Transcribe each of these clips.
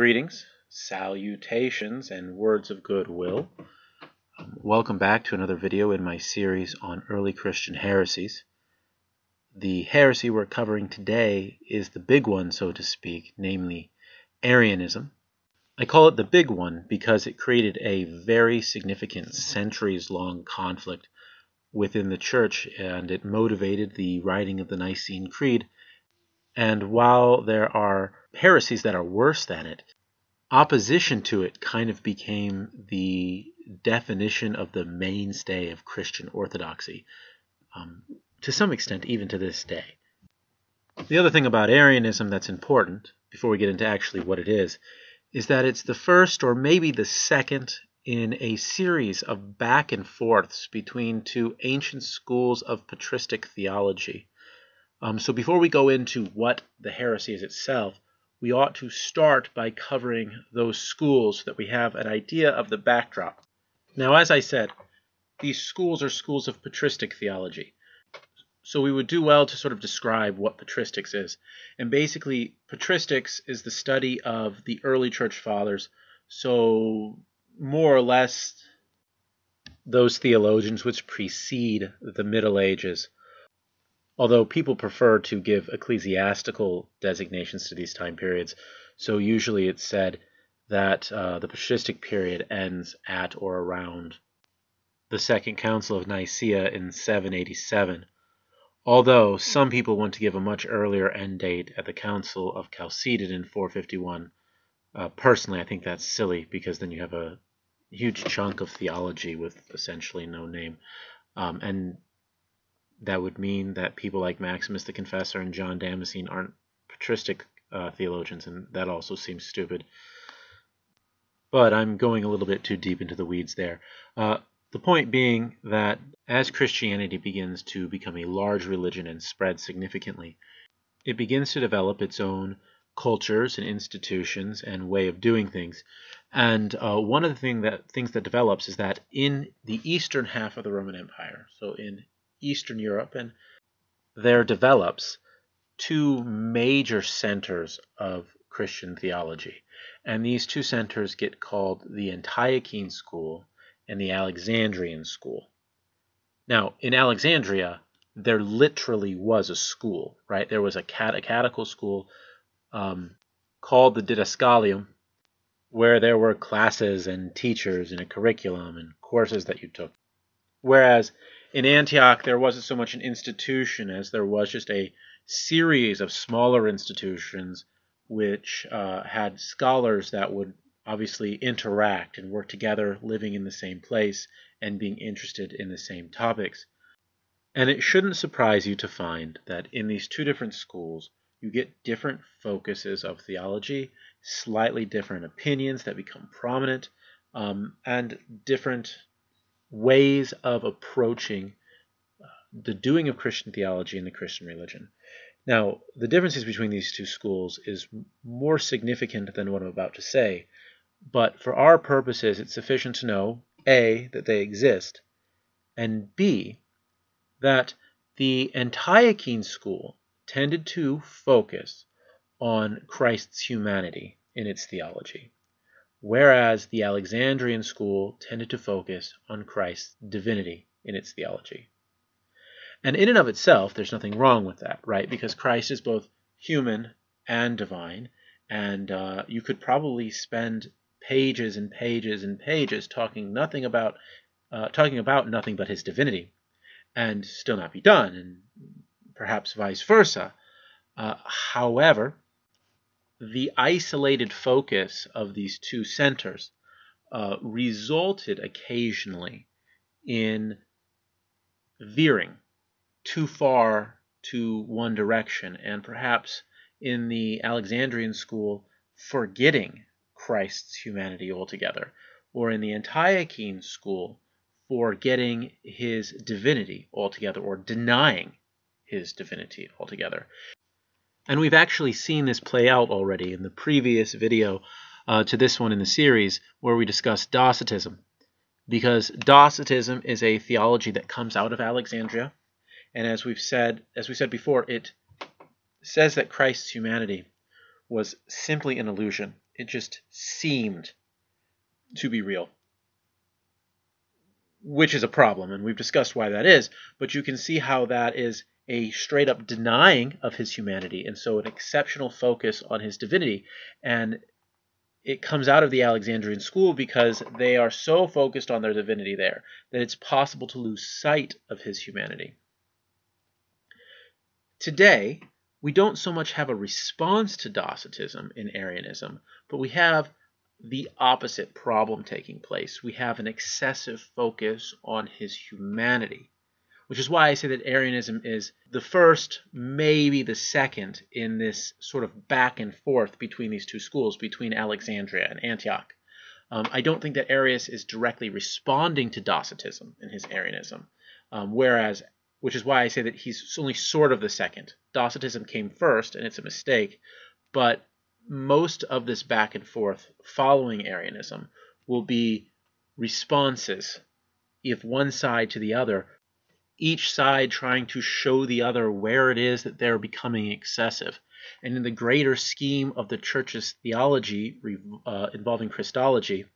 Greetings, salutations, and words of goodwill. Um, welcome back to another video in my series on early Christian heresies. The heresy we're covering today is the big one, so to speak, namely Arianism. I call it the big one because it created a very significant centuries long conflict within the church and it motivated the writing of the Nicene Creed and while there are heresies that are worse than it, opposition to it kind of became the definition of the mainstay of Christian orthodoxy, um, to some extent, even to this day. The other thing about Arianism that's important, before we get into actually what it is, is that it's the first or maybe the second in a series of back and forths between two ancient schools of patristic theology. Um, so before we go into what the heresy is itself, we ought to start by covering those schools so that we have an idea of the backdrop. Now, as I said, these schools are schools of patristic theology. So we would do well to sort of describe what patristics is. And basically, patristics is the study of the early church fathers. So more or less those theologians which precede the Middle Ages although people prefer to give ecclesiastical designations to these time periods. So usually it's said that uh, the patristic period ends at or around the Second Council of Nicaea in 787, although some people want to give a much earlier end date at the Council of Chalcedon in 451. Uh, personally, I think that's silly because then you have a huge chunk of theology with essentially no name. Um, and that would mean that people like Maximus the Confessor and John Damascene aren't patristic uh, theologians, and that also seems stupid. But I'm going a little bit too deep into the weeds there. Uh, the point being that as Christianity begins to become a large religion and spread significantly, it begins to develop its own cultures and institutions and way of doing things. And uh, one of the thing that things that develops is that in the eastern half of the Roman Empire, so in Eastern Europe, and there develops two major centers of Christian theology. And these two centers get called the Antiochene School and the Alexandrian School. Now, in Alexandria, there literally was a school, right? There was a catechetical school um, called the Didascalium, where there were classes and teachers and a curriculum and courses that you took. Whereas in Antioch, there wasn't so much an institution as there was just a series of smaller institutions which uh, had scholars that would obviously interact and work together, living in the same place and being interested in the same topics. And it shouldn't surprise you to find that in these two different schools, you get different focuses of theology, slightly different opinions that become prominent, um, and different ways of approaching uh, the doing of Christian theology and the Christian religion. Now, the differences between these two schools is more significant than what I'm about to say, but for our purposes, it's sufficient to know A, that they exist, and B, that the Antiochene school tended to focus on Christ's humanity in its theology whereas the Alexandrian school tended to focus on Christ's divinity in its theology. And in and of itself, there's nothing wrong with that, right? Because Christ is both human and divine, and uh, you could probably spend pages and pages and pages talking nothing about uh, talking about nothing but his divinity, and still not be done, and perhaps vice versa. Uh, however, the isolated focus of these two centers uh, resulted occasionally in veering too far to one direction, and perhaps in the Alexandrian school, forgetting Christ's humanity altogether, or in the Antiochene school, forgetting his divinity altogether, or denying his divinity altogether. And we've actually seen this play out already in the previous video uh, to this one in the series where we discussed Docetism. Because Docetism is a theology that comes out of Alexandria. And as we've said, as we said before, it says that Christ's humanity was simply an illusion. It just seemed to be real, which is a problem, and we've discussed why that is. But you can see how that is a straight up denying of his humanity, and so an exceptional focus on his divinity. And it comes out of the Alexandrian school because they are so focused on their divinity there that it's possible to lose sight of his humanity. Today, we don't so much have a response to Docetism in Arianism, but we have the opposite problem taking place. We have an excessive focus on his humanity which is why I say that Arianism is the first, maybe the second, in this sort of back and forth between these two schools, between Alexandria and Antioch. Um, I don't think that Arius is directly responding to Docetism in his Arianism, um, whereas, which is why I say that he's only sort of the second. Docetism came first, and it's a mistake, but most of this back and forth following Arianism will be responses, if one side to the other, each side trying to show the other where it is that they're becoming excessive. And in the greater scheme of the church's theology uh, involving Christology,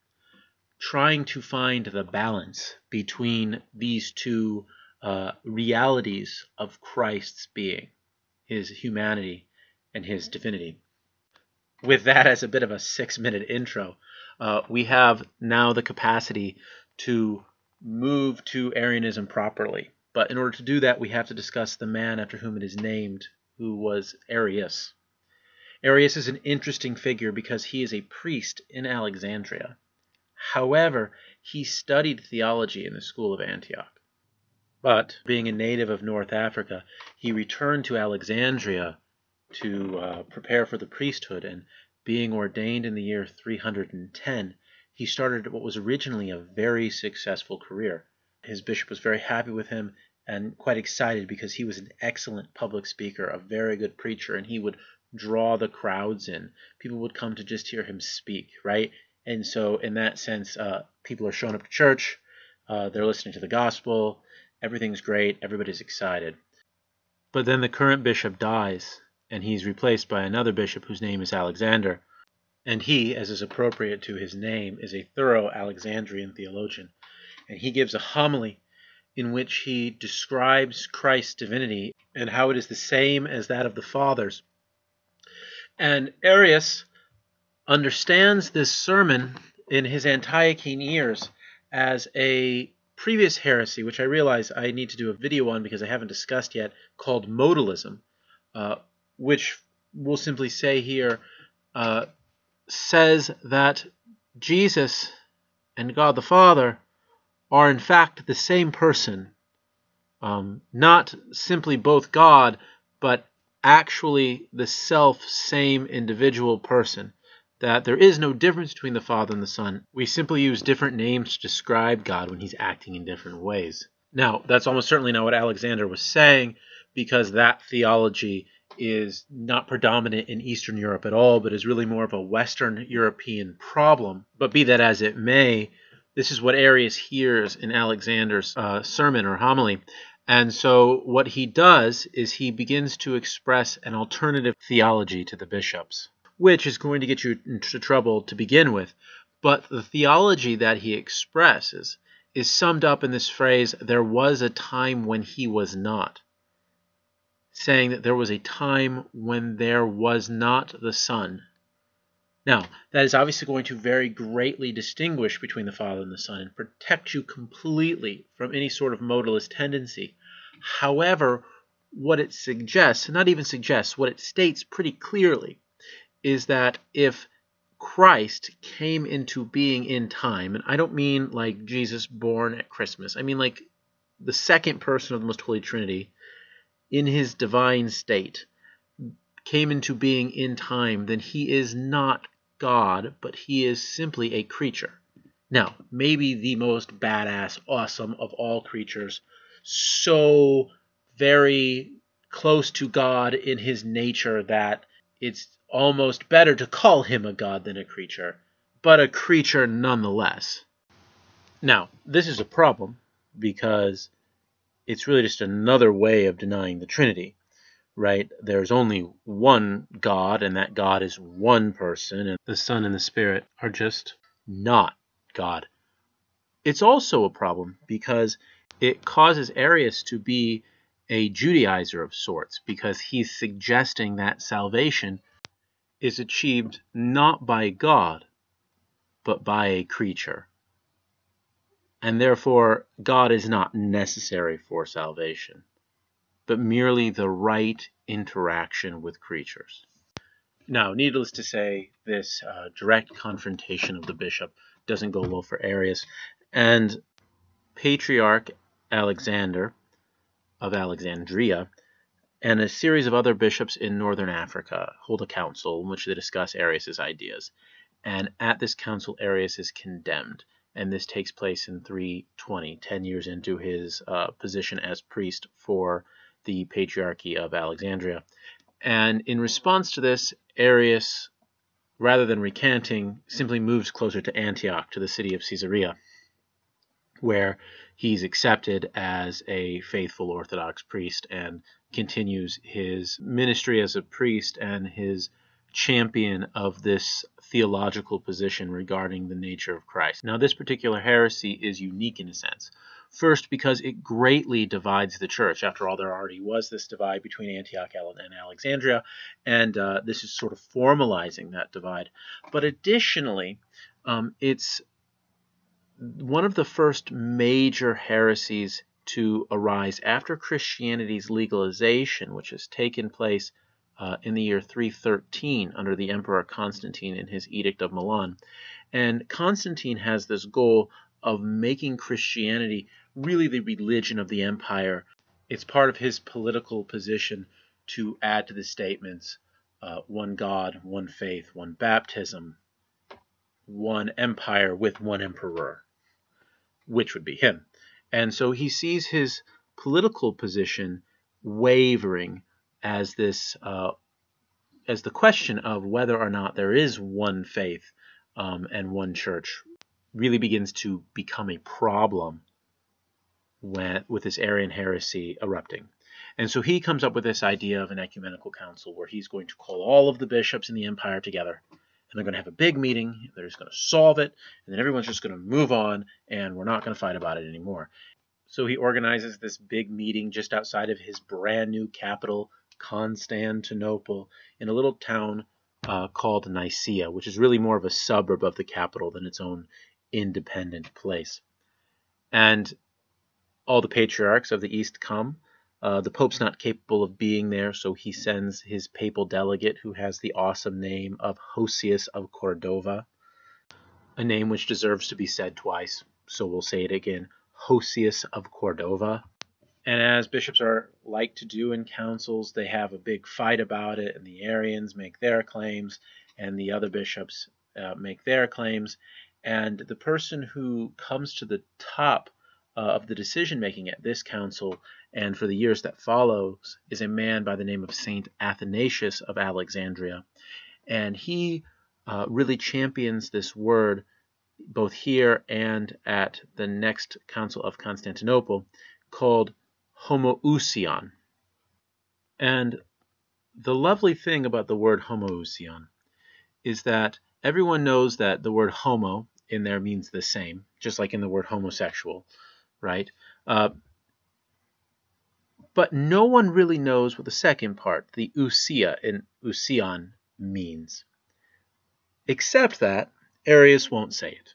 trying to find the balance between these two uh, realities of Christ's being, his humanity and his divinity. With that as a bit of a six minute intro, uh, we have now the capacity to move to Arianism properly. But in order to do that, we have to discuss the man after whom it is named, who was Arius. Arius is an interesting figure because he is a priest in Alexandria. However, he studied theology in the school of Antioch. But, being a native of North Africa, he returned to Alexandria to uh, prepare for the priesthood, and being ordained in the year 310, he started what was originally a very successful career. His bishop was very happy with him and quite excited because he was an excellent public speaker, a very good preacher, and he would draw the crowds in. People would come to just hear him speak, right? And so, in that sense, uh, people are showing up to church, uh, they're listening to the gospel, everything's great, everybody's excited. But then the current bishop dies, and he's replaced by another bishop whose name is Alexander. And he, as is appropriate to his name, is a thorough Alexandrian theologian and he gives a homily in which he describes Christ's divinity and how it is the same as that of the fathers. And Arius understands this sermon in his Antiochene years as a previous heresy, which I realize I need to do a video on because I haven't discussed yet, called modalism, uh, which we'll simply say here uh, says that Jesus and God the Father are in fact the same person, um, not simply both God, but actually the self same individual person. That there is no difference between the Father and the Son. We simply use different names to describe God when he's acting in different ways. Now, that's almost certainly not what Alexander was saying, because that theology is not predominant in Eastern Europe at all, but is really more of a Western European problem. But be that as it may, this is what Arius hears in Alexander's uh, sermon or homily. And so what he does is he begins to express an alternative theology to the bishops, which is going to get you into trouble to begin with. But the theology that he expresses is summed up in this phrase, there was a time when he was not, saying that there was a time when there was not the Son, now, that is obviously going to very greatly distinguish between the Father and the Son and protect you completely from any sort of modalist tendency. However, what it suggests, not even suggests, what it states pretty clearly is that if Christ came into being in time, and I don't mean like Jesus born at Christmas, I mean like the second person of the Most Holy Trinity in his divine state came into being in time, then he is not God, but he is simply a creature. Now, maybe the most badass, awesome of all creatures, so very close to God in his nature that it's almost better to call him a god than a creature, but a creature nonetheless. Now, this is a problem because it's really just another way of denying the Trinity. Right? There's only one God, and that God is one person, and the Son and the Spirit are just not God. It's also a problem because it causes Arius to be a Judaizer of sorts, because he's suggesting that salvation is achieved not by God, but by a creature. And therefore, God is not necessary for salvation but merely the right interaction with creatures. Now, needless to say, this uh, direct confrontation of the bishop doesn't go well for Arius, and Patriarch Alexander of Alexandria and a series of other bishops in northern Africa hold a council in which they discuss Arius's ideas. And at this council, Arius is condemned, and this takes place in 320, 10 years into his uh, position as priest for the Patriarchy of Alexandria. And in response to this, Arius, rather than recanting, simply moves closer to Antioch, to the city of Caesarea, where he's accepted as a faithful Orthodox priest and continues his ministry as a priest and his champion of this theological position regarding the nature of Christ. Now, this particular heresy is unique in a sense. First, because it greatly divides the church. After all, there already was this divide between Antioch and Alexandria, and uh, this is sort of formalizing that divide. But additionally, um, it's one of the first major heresies to arise after Christianity's legalization, which has taken place uh, in the year 313 under the Emperor Constantine in his Edict of Milan. And Constantine has this goal of making Christianity really the religion of the empire. It's part of his political position to add to the statements uh, one God, one faith, one baptism, one empire with one emperor, which would be him. And so he sees his political position wavering as this uh, as the question of whether or not there is one faith um, and one church really begins to become a problem when, with this Arian heresy erupting. And so he comes up with this idea of an ecumenical council where he's going to call all of the bishops in the empire together and they're going to have a big meeting. They're just going to solve it, and then everyone's just going to move on, and we're not going to fight about it anymore. So he organizes this big meeting just outside of his brand new capital, Constantinople, in a little town uh, called Nicaea, which is really more of a suburb of the capital than its own independent place. And all the patriarchs of the East come. Uh, the Pope's not capable of being there, so he sends his papal delegate, who has the awesome name of Hosius of Cordova, a name which deserves to be said twice, so we'll say it again Hosius of Cordova. And as bishops are like to do in councils, they have a big fight about it, and the Arians make their claims, and the other bishops uh, make their claims. And the person who comes to the top uh, of the decision making at this council and for the years that follows is a man by the name of Saint Athanasius of Alexandria. And he uh, really champions this word both here and at the next Council of Constantinople called homoousion. And the lovely thing about the word homoousion is that everyone knows that the word homo in there means the same, just like in the word homosexual right? Uh, but no one really knows what the second part, the ousia in ousion, means. Except that Arius won't say it,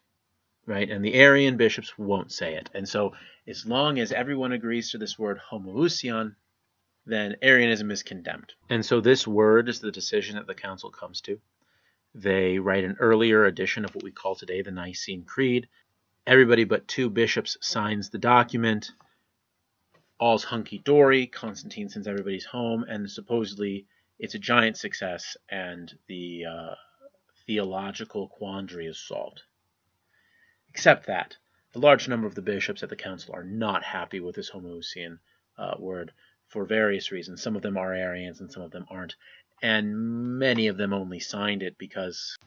right? And the Arian bishops won't say it. And so as long as everyone agrees to this word homoousion, then Arianism is condemned. And so this word is the decision that the council comes to. They write an earlier edition of what we call today the Nicene Creed, Everybody but two bishops signs the document. All's hunky dory. Constantine sends everybody's home, and supposedly it's a giant success, and the uh, theological quandary is solved. Except that the large number of the bishops at the council are not happy with this homoousian uh, word for various reasons. Some of them are Arians and some of them aren't. And many of them only signed it because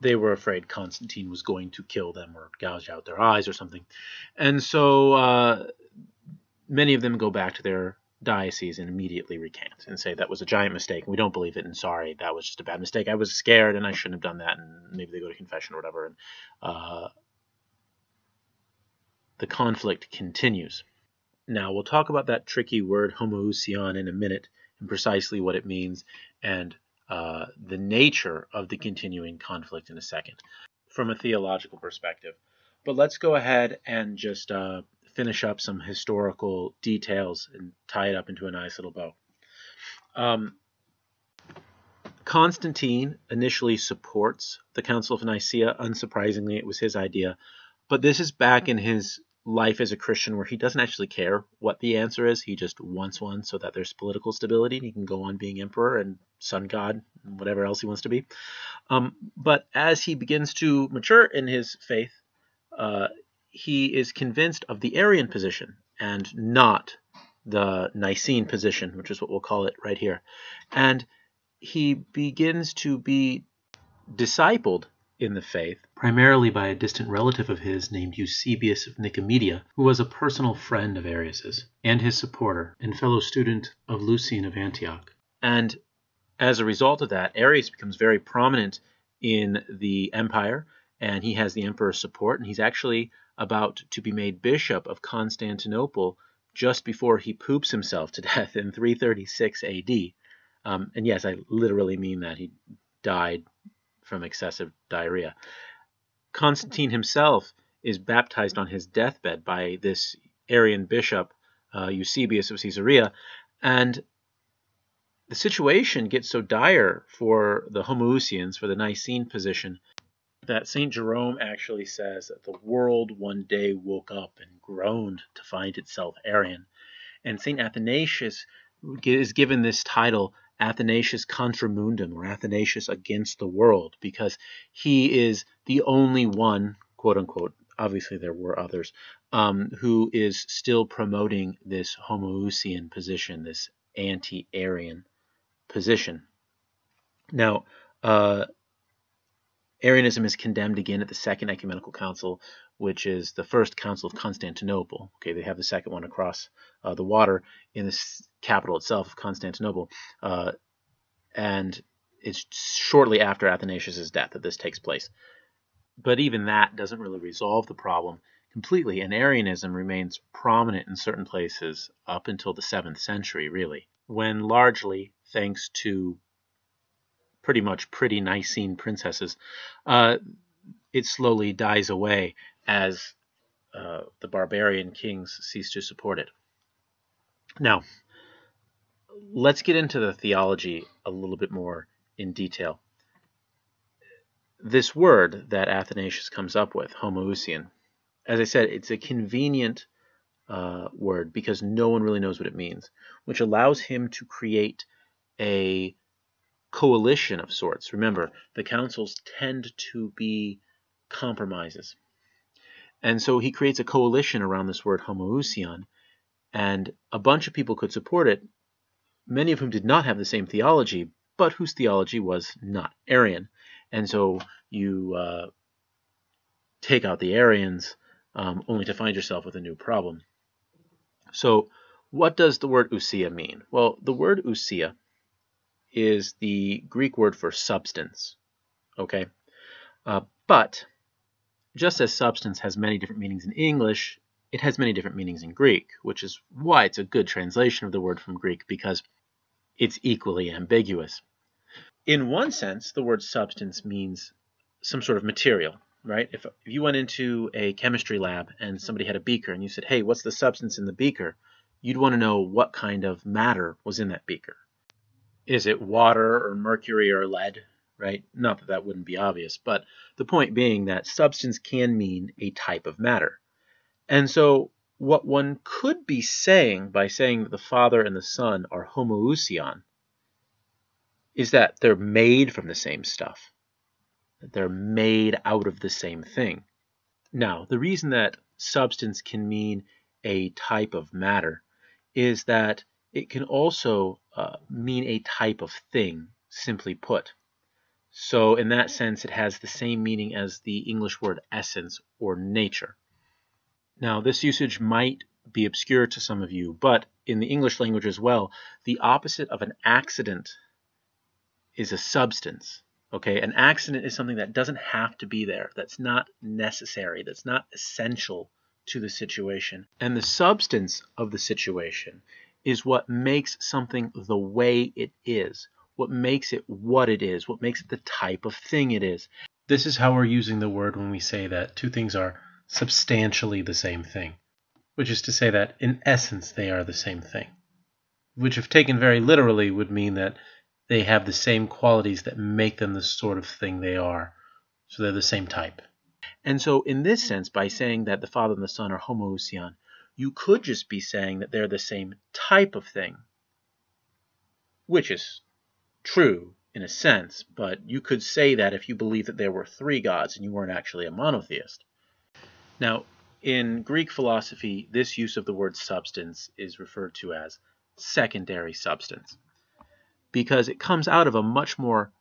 they were afraid Constantine was going to kill them or gouge out their eyes or something. And so uh, many of them go back to their diocese and immediately recant and say that was a giant mistake. And we don't believe it and sorry that was just a bad mistake. I was scared and i shouldn't have done that and maybe they go to confession or whatever and uh, the conflict continues. Now we'll talk about that tricky word homoousion in a minute and precisely what it means and uh, the nature of the continuing conflict in a second from a theological perspective but let's go ahead and just uh, finish up some historical details and tie it up into a nice little bow. Um, Constantine initially supports the Council of Nicaea. Unsurprisingly, it was his idea. But this is back in his life as a Christian where he doesn't actually care what the answer is. He just wants one so that there's political stability and he can go on being emperor and sun god and whatever else he wants to be. Um, but as he begins to mature in his faith, uh, he is convinced of the Arian position and not the Nicene position, which is what we'll call it right here. And he begins to be discipled in the faith, primarily by a distant relative of his named Eusebius of Nicomedia, who was a personal friend of Arius's and his supporter and fellow student of Lucian of Antioch. And as a result of that, Arius becomes very prominent in the empire, and he has the emperor's support, and he's actually about to be made bishop of Constantinople just before he poops himself to death in 336 AD. Um, and yes, I literally mean that. He died from excessive diarrhea. Constantine himself is baptized on his deathbed by this Arian bishop, uh, Eusebius of Caesarea, and the situation gets so dire for the Homoousians, for the Nicene position, that St. Jerome actually says that the world one day woke up and groaned to find itself Arian. And St. Athanasius is given this title Athanasius contra mundum or Athanasius against the world because he is the only one, quote unquote, obviously there were others, um, who is still promoting this Homoousian position, this anti Arian position. Now, uh, Arianism is condemned again at the Second Ecumenical Council, which is the first Council of Constantinople. Okay, they have the second one across uh, the water in the capital itself of Constantinople, uh, and it's shortly after Athanasius' death that this takes place. But even that doesn't really resolve the problem completely, and Arianism remains prominent in certain places up until the 7th century, really, when largely thanks to pretty much pretty Nicene princesses, uh, it slowly dies away as uh, the barbarian kings cease to support it. Now, let's get into the theology a little bit more in detail. This word that Athanasius comes up with, homoousian, as I said, it's a convenient uh, word because no one really knows what it means, which allows him to create a coalition of sorts. Remember, the councils tend to be compromises. And so he creates a coalition around this word homoousion, and a bunch of people could support it, many of whom did not have the same theology, but whose theology was not Arian. And so you uh, take out the Arians um, only to find yourself with a new problem. So, what does the word ousia mean? Well, the word ousia is the Greek word for substance. Okay? Uh, but just as substance has many different meanings in English, it has many different meanings in Greek, which is why it's a good translation of the word from Greek because it's equally ambiguous. In one sense, the word substance means some sort of material, right? If, if you went into a chemistry lab and somebody had a beaker and you said, hey, what's the substance in the beaker? You'd want to know what kind of matter was in that beaker, is it water or mercury or lead, right? Not that that wouldn't be obvious, but the point being that substance can mean a type of matter. And so what one could be saying by saying that the Father and the Son are homoousion is that they're made from the same stuff, that they're made out of the same thing. Now, the reason that substance can mean a type of matter is that it can also uh, mean a type of thing, simply put. So, in that sense, it has the same meaning as the English word essence or nature. Now, this usage might be obscure to some of you, but in the English language as well, the opposite of an accident is a substance. Okay, an accident is something that doesn't have to be there, that's not necessary, that's not essential to the situation. And the substance of the situation is what makes something the way it is, what makes it what it is, what makes it the type of thing it is. This is how we're using the word when we say that two things are substantially the same thing, which is to say that in essence they are the same thing, which, if taken very literally, would mean that they have the same qualities that make them the sort of thing they are. So they're the same type. And so, in this sense, by saying that the Father and the Son are homoousion, you could just be saying that they're the same type of thing, which is true in a sense, but you could say that if you believe that there were three gods and you weren't actually a monotheist. Now, in Greek philosophy, this use of the word substance is referred to as secondary substance because it comes out of a much more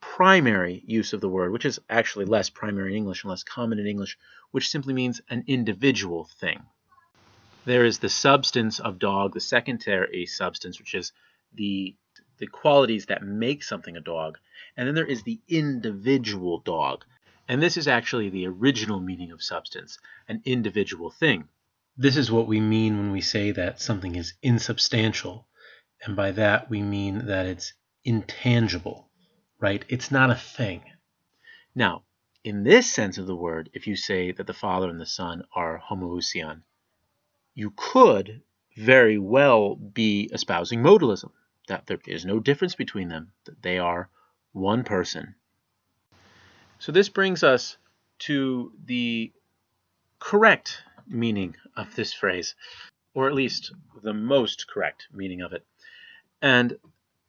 primary use of the word, which is actually less primary in English and less common in English, which simply means an individual thing. There is the substance of dog, the secondary substance, which is the the qualities that make something a dog, and then there is the individual dog. And this is actually the original meaning of substance, an individual thing. This is what we mean when we say that something is insubstantial, and by that we mean that it's intangible, right? It's not a thing. Now, in this sense of the word, if you say that the Father and the Son are homoousion, you could very well be espousing modalism, that there is no difference between them, that they are one person. So this brings us to the correct meaning of this phrase, or at least the most correct meaning of it. And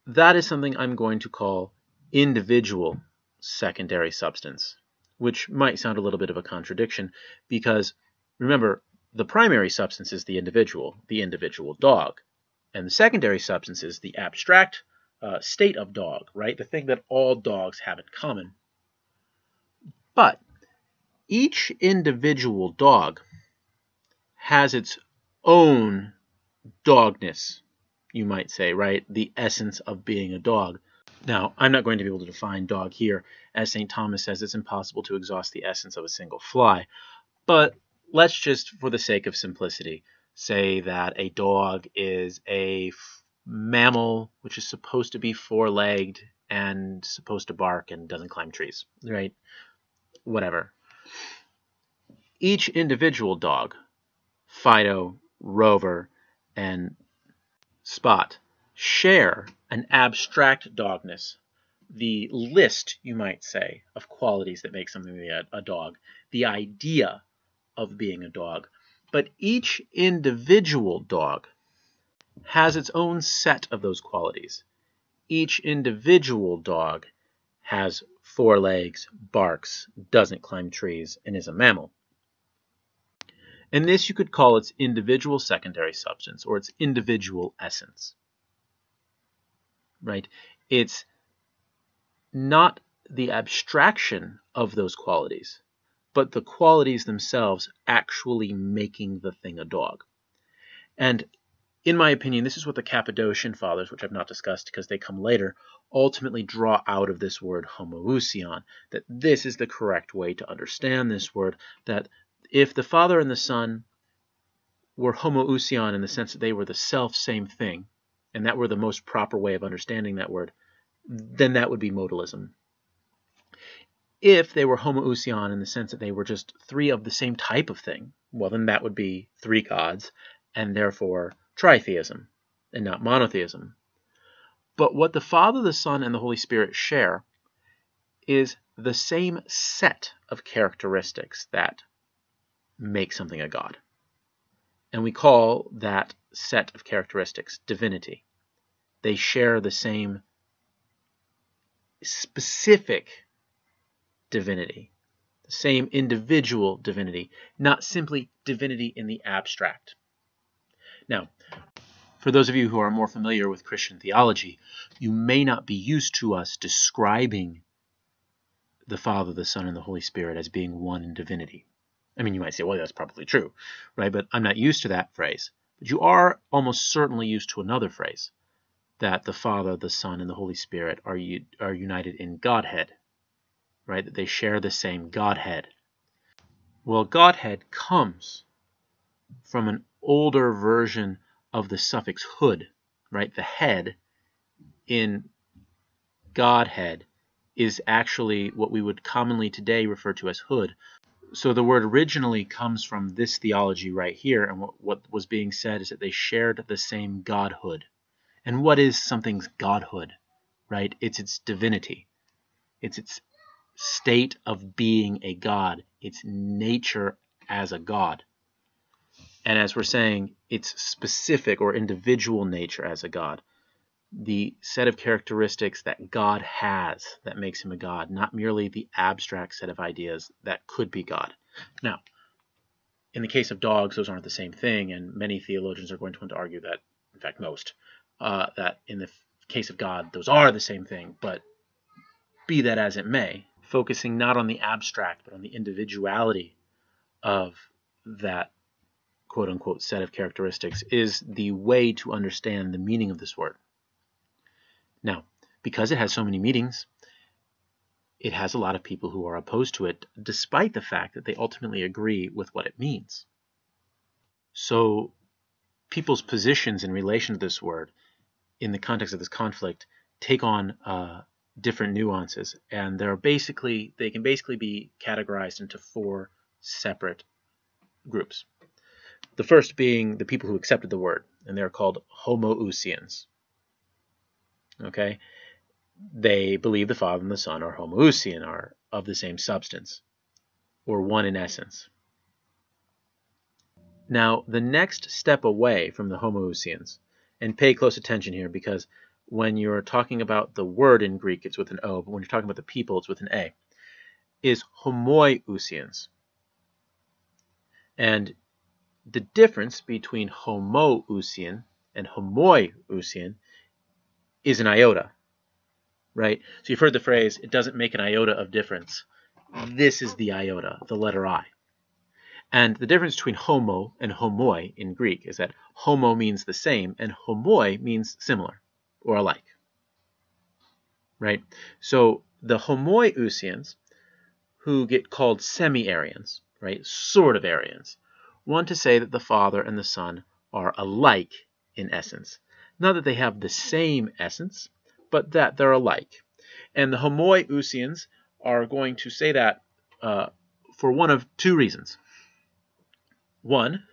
that is something I'm going to call individual secondary substance, which might sound a little bit of a contradiction because remember, the primary substance is the individual, the individual dog. And the secondary substance is the abstract uh, state of dog, right? The thing that all dogs have in common. But each individual dog has its own dogness, you might say, right? The essence of being a dog. Now, I'm not going to be able to define dog here. As St. Thomas says, it's impossible to exhaust the essence of a single fly. But let's just, for the sake of simplicity, say that a dog is a mammal which is supposed to be four-legged and supposed to bark and doesn't climb trees, right? Whatever. Each individual dog, Fido, Rover, and Spot, share an abstract dogness, the list, you might say, of qualities that make something a, a dog, the idea of being a dog. But each individual dog has its own set of those qualities. Each individual dog has four legs, barks, doesn't climb trees, and is a mammal. And this you could call its individual secondary substance or its individual essence. Right? It's not the abstraction of those qualities but the qualities themselves actually making the thing a dog. And in my opinion, this is what the Cappadocian fathers, which I've not discussed because they come later, ultimately draw out of this word homoousion, that this is the correct way to understand this word, that if the Father and the Son were homoousion in the sense that they were the self same thing, and that were the most proper way of understanding that word, then that would be modalism if they were homoousion in the sense that they were just three of the same type of thing, well, then that would be three gods, and therefore tritheism, and not monotheism. But what the Father, the Son, and the Holy Spirit share is the same set of characteristics that make something a god. And we call that set of characteristics divinity. They share the same specific divinity, the same individual divinity, not simply divinity in the abstract. Now, for those of you who are more familiar with Christian theology, you may not be used to us describing the Father, the Son, and the Holy Spirit as being one in divinity. I mean, you might say, well, that's probably true, right? But I'm not used to that phrase. But you are almost certainly used to another phrase that the Father, the Son, and the Holy Spirit are, are united in Godhead, right? That they share the same Godhead. Well, Godhead comes from an older version of the suffix hood, right? The head in Godhead is actually what we would commonly today refer to as hood. So the word originally comes from this theology right here, and what, what was being said is that they shared the same godhood. And what is something's godhood, right? It's its divinity. It's its state of being a god, its nature as a god. And as we're saying, its specific or individual nature as a god the set of characteristics that God has that makes him a God, not merely the abstract set of ideas that could be God. Now, in the case of dogs, those aren't the same thing, and many theologians are going to want to argue that, in fact, most, uh, that in the case of God, those are the same thing. But be that as it may, focusing not on the abstract, but on the individuality of that quote unquote set of characteristics is the way to understand the meaning of this word. Now, because it has so many meanings, it has a lot of people who are opposed to it, despite the fact that they ultimately agree with what it means. So, people's positions in relation to this word, in the context of this conflict, take on uh, different nuances, and they're basically they can basically be categorized into four separate groups. The first being the people who accepted the word, and they're called Homoousians. Okay, they believe the Father and the Son are homoousian, are of the same substance, or one in essence. Now, the next step away from the homoousians, and pay close attention here because when you're talking about the word in Greek, it's with an O, but when you're talking about the people, it's with an A, is homoiousians. And the difference between homoousian and homoiousian is an iota, right? So you've heard the phrase, it doesn't make an iota of difference. This is the iota, the letter I. And the difference between homo and homoi in Greek is that homo means the same and homoi means similar or alike. Right? So the homoiousians, who get called semi-Arians, right, sort of Arians, want to say that the Father and the Son are alike in essence. Not that they have the same essence, but that they're alike. And the Homoiousians are going to say that uh, for one of two reasons. One,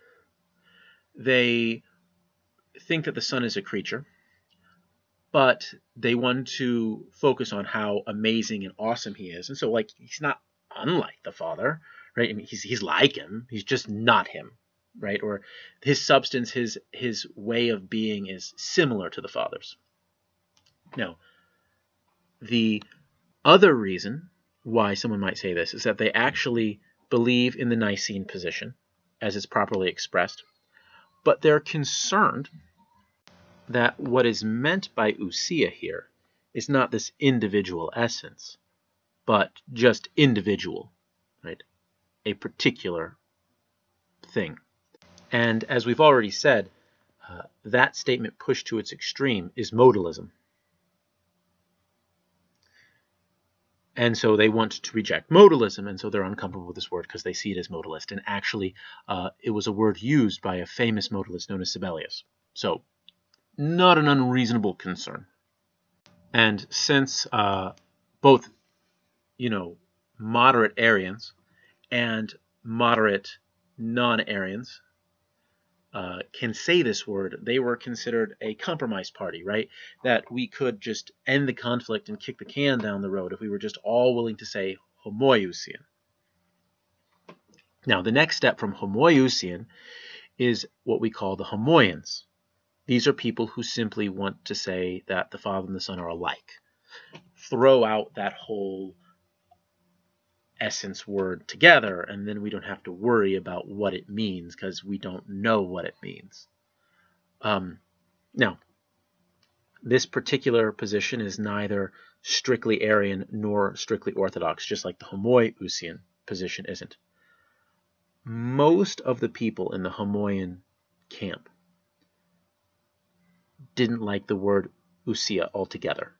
they think that the Son is a creature, but they want to focus on how amazing and awesome he is. And so, like, he's not unlike the Father, right? I mean, he's, he's like him, he's just not him right? Or his substance, his his way of being is similar to the Father's. Now, the other reason why someone might say this is that they actually believe in the Nicene position as it's properly expressed, but they're concerned that what is meant by ousia here is not this individual essence, but just individual, right? A particular thing. And as we've already said, uh, that statement pushed to its extreme is modalism. And so they want to reject modalism, and so they're uncomfortable with this word because they see it as modalist. And actually, uh, it was a word used by a famous modalist known as Sabellius. So, not an unreasonable concern. And since uh, both, you know, moderate Arians and moderate non-Arians uh, can say this word, they were considered a compromise party, right? That we could just end the conflict and kick the can down the road if we were just all willing to say homoiousian. Now, the next step from homoiousian is what we call the homoians. These are people who simply want to say that the Father and the Son are alike. Throw out that whole essence word together, and then we don't have to worry about what it means because we don't know what it means. Um, now, this particular position is neither strictly Arian nor strictly Orthodox, just like the Homoiousian position isn't. most of the people in the Homoian camp didn't like the word ousia altogether,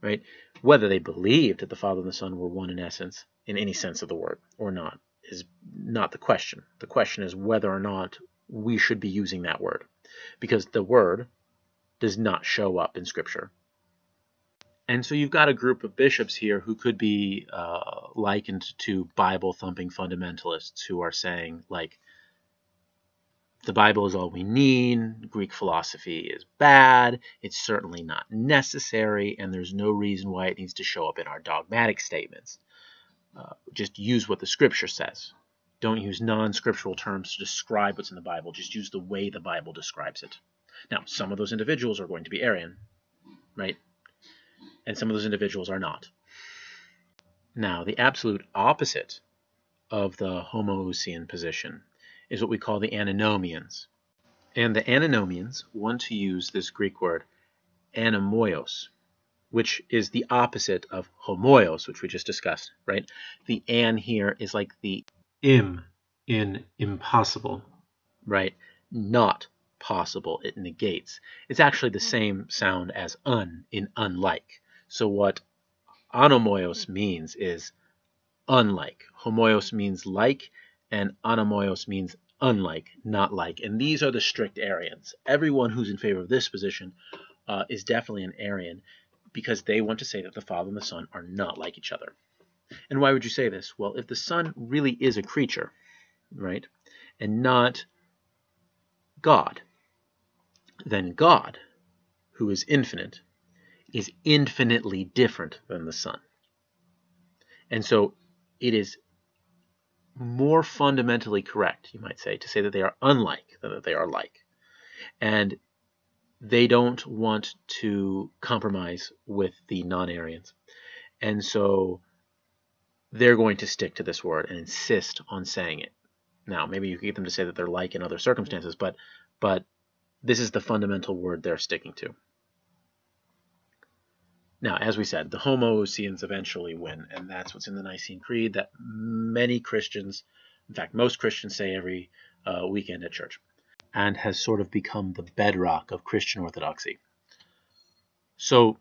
right? Whether they believed that the Father and the Son were one in essence, in any sense of the word, or not, is not the question. The question is whether or not we should be using that word, because the word does not show up in Scripture. And so you've got a group of bishops here who could be uh, likened to Bible thumping fundamentalists who are saying, like, the Bible is all we need, Greek philosophy is bad, it's certainly not necessary, and there's no reason why it needs to show up in our dogmatic statements. Uh, just use what the Scripture says. Don't use non scriptural terms to describe what's in the Bible, just use the way the Bible describes it. Now, some of those individuals are going to be Arian, right? And some of those individuals are not. Now, the absolute opposite of the Homoousian position is what we call the Anomoeans. And the Anomoeans want to use this Greek word anomoios, which is the opposite of homoios, which we just discussed, right? The an here is like the im in impossible, right? Not possible, it negates. It's actually the same sound as un in unlike. So what anomoios means is unlike. Homoios means like, and anomoios means unlike, not like. And these are the strict Arians. Everyone who's in favor of this position uh, is definitely an Arian because they want to say that the Father and the Son are not like each other. And why would you say this? Well, if the Son really is a creature, right, and not God, then God, who is infinite, is infinitely different than the Son. And so it is more fundamentally correct, you might say, to say that they are unlike than that they are like. And they don't want to compromise with the non Arians. And so they're going to stick to this word and insist on saying it. Now, maybe you could get them to say that they're like in other circumstances, but but this is the fundamental word they're sticking to. Now, as we said, the Homoousians eventually win, and that's what's in the Nicene Creed that many Christians, in fact, most Christians say every uh, weekend at church, and has sort of become the bedrock of Christian orthodoxy. So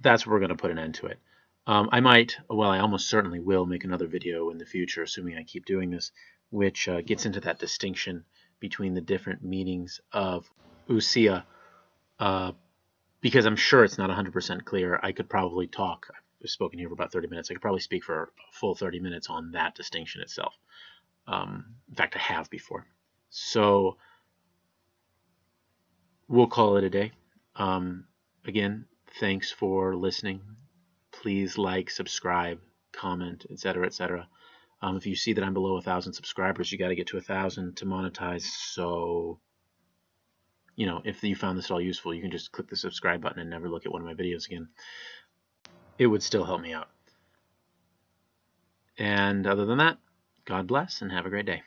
that's where we're going to put an end to it. Um, I might, well, I almost certainly will make another video in the future, assuming I keep doing this, which uh, gets into that distinction between the different meanings of ousia. Uh, because I'm sure it's not 100% clear, I could probably talk. I've spoken here for about 30 minutes. I could probably speak for a full 30 minutes on that distinction itself. Um, in fact, I have before. So we'll call it a day. Um, again, thanks for listening. Please like, subscribe, comment, etc., etc. Um, if you see that I'm below a thousand subscribers, you got to get to a thousand to monetize. So you know, if you found this at all useful, you can just click the subscribe button and never look at one of my videos again. It would still help me out. And other than that, God bless and have a great day.